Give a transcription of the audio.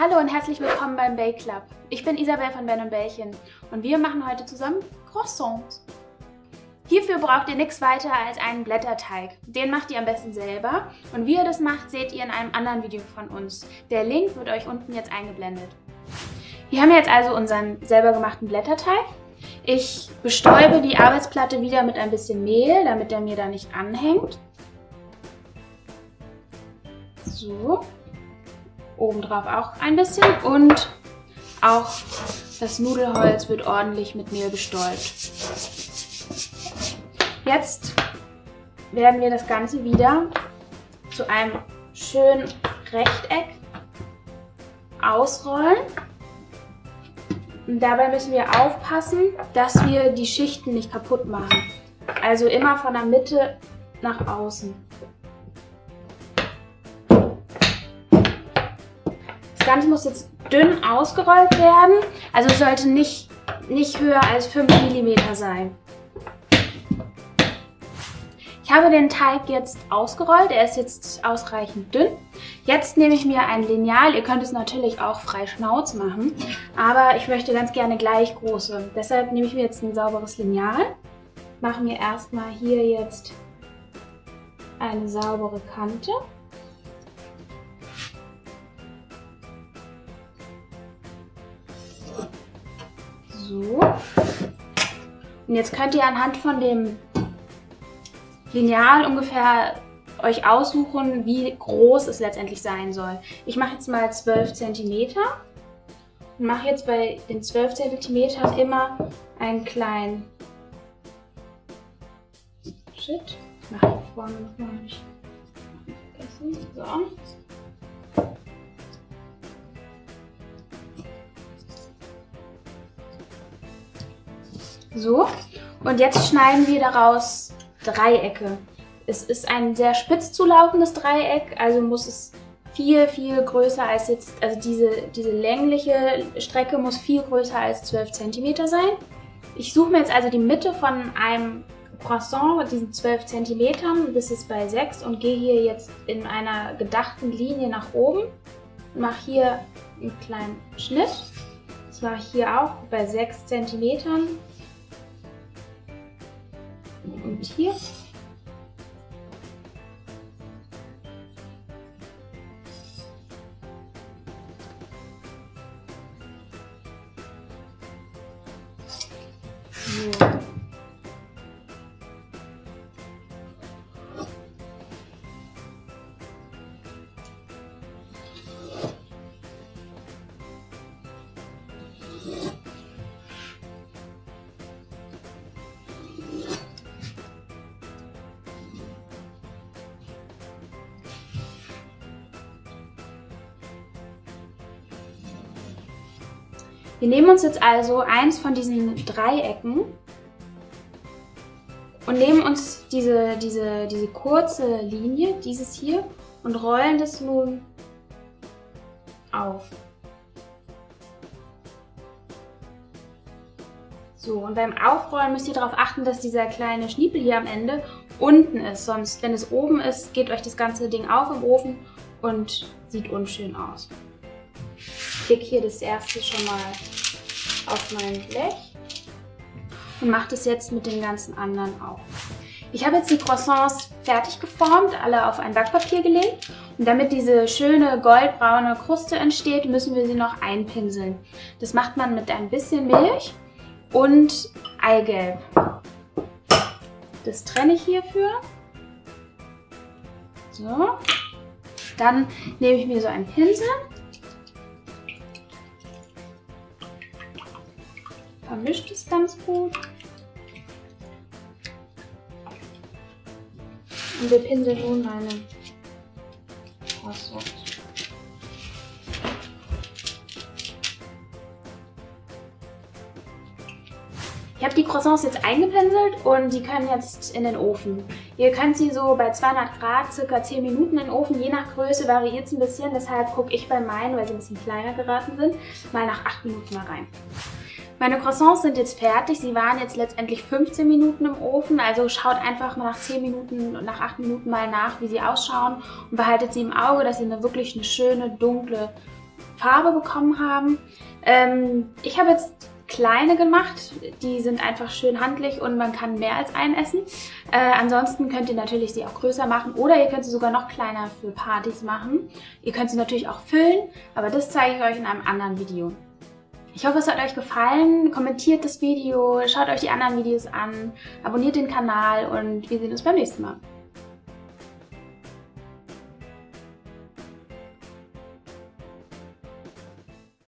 Hallo und herzlich willkommen beim Bake Club. Ich bin Isabel von Ben und Bällchen und wir machen heute zusammen Croissants. Hierfür braucht ihr nichts weiter als einen Blätterteig. Den macht ihr am besten selber und wie ihr das macht, seht ihr in einem anderen Video von uns. Der Link wird euch unten jetzt eingeblendet. Wir haben jetzt also unseren selber gemachten Blätterteig. Ich bestäube die Arbeitsplatte wieder mit ein bisschen Mehl, damit der mir da nicht anhängt. So. Obendrauf auch ein bisschen und auch das Nudelholz wird ordentlich mit Mehl bestäubt. Jetzt werden wir das Ganze wieder zu einem schönen Rechteck ausrollen. Und dabei müssen wir aufpassen, dass wir die Schichten nicht kaputt machen. Also immer von der Mitte nach außen. Ganze muss jetzt dünn ausgerollt werden. Also sollte nicht, nicht höher als 5 mm sein. Ich habe den Teig jetzt ausgerollt, er ist jetzt ausreichend dünn. Jetzt nehme ich mir ein Lineal, ihr könnt es natürlich auch frei Schnauz machen, aber ich möchte ganz gerne gleich große. Deshalb nehme ich mir jetzt ein sauberes Lineal, mache mir erstmal hier jetzt eine saubere Kante. So. Und jetzt könnt ihr anhand von dem Lineal ungefähr euch aussuchen, wie groß es letztendlich sein soll. Ich mache jetzt mal 12 cm und mache jetzt bei den 12 cm immer einen kleinen Shit. Ich mache hier vorne nochmal nicht. So. So, und jetzt schneiden wir daraus Dreiecke. Es ist ein sehr spitz zulaufendes Dreieck, also muss es viel, viel größer als jetzt, also diese, diese längliche Strecke muss viel größer als 12 cm sein. Ich suche mir jetzt also die Mitte von einem Croissant mit diesen 12 cm, das ist bei 6 und gehe hier jetzt in einer gedachten Linie nach oben mache hier einen kleinen Schnitt. Das mache ich hier auch bei 6 cm und hier. So. Wir nehmen uns jetzt also eins von diesen Dreiecken und nehmen uns diese, diese, diese kurze Linie, dieses hier, und rollen das nun auf. So, und beim Aufrollen müsst ihr darauf achten, dass dieser kleine Schniepel hier am Ende unten ist. Sonst, wenn es oben ist, geht euch das ganze Ding auf im Ofen und sieht unschön aus klicke hier das erste schon mal auf mein Blech und mache das jetzt mit den ganzen anderen auch. Ich habe jetzt die Croissants fertig geformt, alle auf ein Backpapier gelegt. Und damit diese schöne goldbraune Kruste entsteht, müssen wir sie noch einpinseln. Das macht man mit ein bisschen Milch und Eigelb. Das trenne ich hierfür. So. Dann nehme ich mir so einen Pinsel vermischt es ganz gut. Und wir pinseln nun meine Croissants. Ich habe die Croissants jetzt eingepinselt und die können jetzt in den Ofen. Ihr könnt sie so bei 200 Grad circa 10 Minuten in den Ofen, je nach Größe variiert es ein bisschen. Deshalb gucke ich bei meinen, weil sie ein bisschen kleiner geraten sind, mal nach 8 Minuten mal rein. Meine Croissants sind jetzt fertig. Sie waren jetzt letztendlich 15 Minuten im Ofen. Also schaut einfach mal nach 10 Minuten, nach 8 Minuten mal nach, wie sie ausschauen. Und behaltet sie im Auge, dass sie eine wirklich eine schöne, dunkle Farbe bekommen haben. Ähm, ich habe jetzt kleine gemacht. Die sind einfach schön handlich und man kann mehr als einen essen. Äh, ansonsten könnt ihr natürlich sie auch größer machen oder ihr könnt sie sogar noch kleiner für Partys machen. Ihr könnt sie natürlich auch füllen, aber das zeige ich euch in einem anderen Video. Ich hoffe, es hat euch gefallen. Kommentiert das Video, schaut euch die anderen Videos an, abonniert den Kanal und wir sehen uns beim nächsten Mal.